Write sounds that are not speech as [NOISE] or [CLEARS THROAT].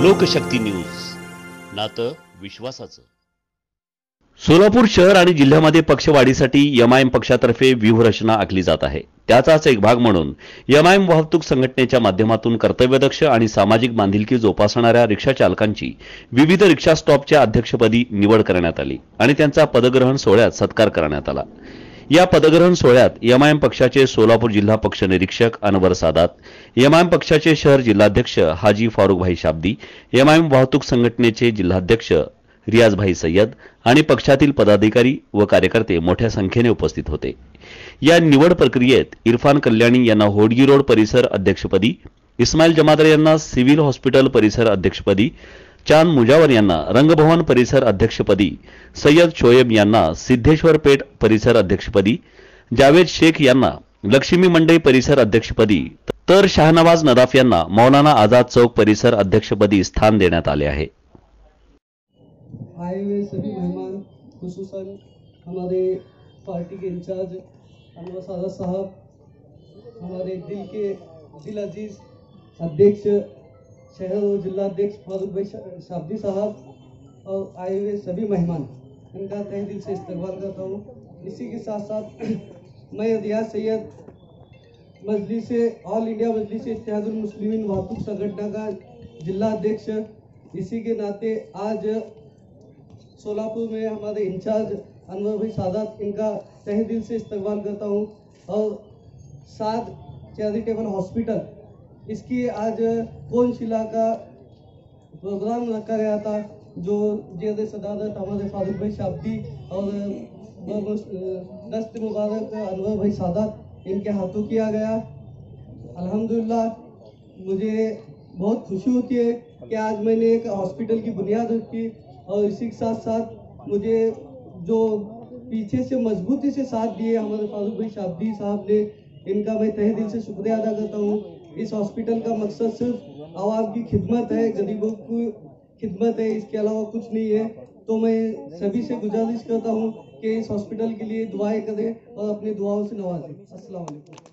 लोकशक्ती news. नातं विश्वासाचं. सोलापूर शहर आणि जिल्ह्यामध्ये पक्षवाढीसाठी एमआयएम पक्षातर्फे व्यूहरचना आखली जात आहे. त्याचाच एक भाग म्हणून एमआयएम वाहतूक संघटनेच्या माध्यमातून कर्तव्यदक्ष आणि सामाजिक बांधिलकी जोपासणाऱ्या रिक्षा चालकांची विविध रिक्षा स्टॉपच्या अध्यक्षपदी निवड करण्यात आली आणि त्यांचा पदग्रहण सोहळ्यात सत्कार करण्यात आला. या पदग्रहण सोहळ्यात एमआयएम पक्षाचे सोलापूर जिल्हा पक्ष निरीक्षक अनवर सादात एमआयएम पक्षाचे शहर जिल्हाध्यक्ष हाजी फारुखभाई शाब्दी एमआयएम वाहतूक संघटनेचे जिल्हाध्यक्ष रियाजभाई सय्यद आणि पक्षातील पदाधिकारी व कार्यकर्ते मोठ्या संख्येने उपस्थित होते. या निवड प्रक्रियेत इरफान कल्याणी यांना होडगी रोड परिसर अध्यक्षपदी इस्माईल जमादार यांना सिव्हिल हॉस्पिटल परिसर अध्यक्षपदी चाँद मुजावर यांना रंगभवन परिसर अध्यक्षपदी सय्यद शोएब यांना सिद्धेश्वर पेठ परिसर अध्यक्षपदी, जावेद शेख यांना लक्ष्मी मंडई परिसर अध्यक्षपदी, तर शाहनवाज नदाफ यांना मौलाना आझाद चौक परिसर अध्यक्षपदी स्थान देण्यात आले आहे. आए हुए सभी मेहमान हमारे पार्टी के इंचार्ज साहब, हमारे दिल के दिल अध्यक्ष शहर और जिला अध्यक्ष फारूक शाब्दी साहब और आए हुए सभी मेहमान। इनका तहे दिल से इस्तेमाल करता हूँ। इसी के साथ साथ [CLEARS THROAT] मैं रियाज सैयद, मजलिस ऑल इंडिया मजलिस इत्तेहादुल मुस्लिमीन वाहतूक संगठन का जिला अध्यक्ष। इसी के नाते आज सोलापुर में हमारे इंचार्ज अनवर भाई सादात इनका तहे दिल से इस्तेमाल करता हूँ। और साथ चैरिटेबल हॉस्पिटल इसकी आज कौन शिला का प्रोग्राम रखा गया था, जो जेद सदारत हमारे फारूक भाई शाब्दी और दस्त मुबारक अनवर भाई सादात इनके हाथों किया गया। अल्हम्दुलिल्लाह, मुझे बहुत खुशी होती है कि आज मैंने एक हॉस्पिटल की बुनियाद रखी और इसी के साथ साथ मुझे जो पीछे से मजबूती से साथ दिए हमारे फारूक भाई शाब्दी साहब ने, इनका मैं तहे दिल से शुक्रिया अदा करता हूँ। इस हॉस्पिटल का मकसद सिर्फ़ आवाम की खिदमत है, गरीबों की खिदमत है, इसके अलावा कुछ नहीं है। तो मैं सभी से गुजारिश करता हूँ कि इस हॉस्पिटल के लिए दुआएँ करें और अपनी दुआओं से नवाजें। अस्सलाम वालेकुम